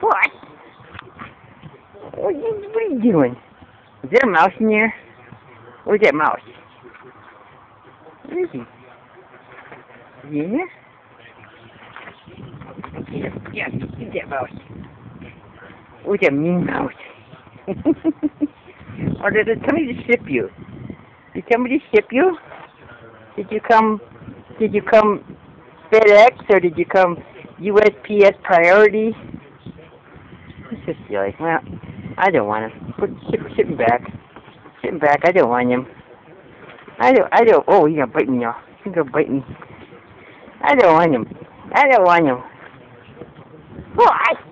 What? What are you, what are you doing? Is there a mouse in there? Where's that mouse? Where is he? Is he in there? Yes, yes, get that mouse. Where's that mean mouse? or did it tell me to ship you? Did somebody ship you? Did you come, did you come FedEx or did you come USPS priority? It's silly. Well, I don't want him. Put ship, ship him back. Ship him back. I don't want him. I don't. I don't. Oh, he's gonna bite me now. He's gonna bite me. I don't want him. I don't want him. What?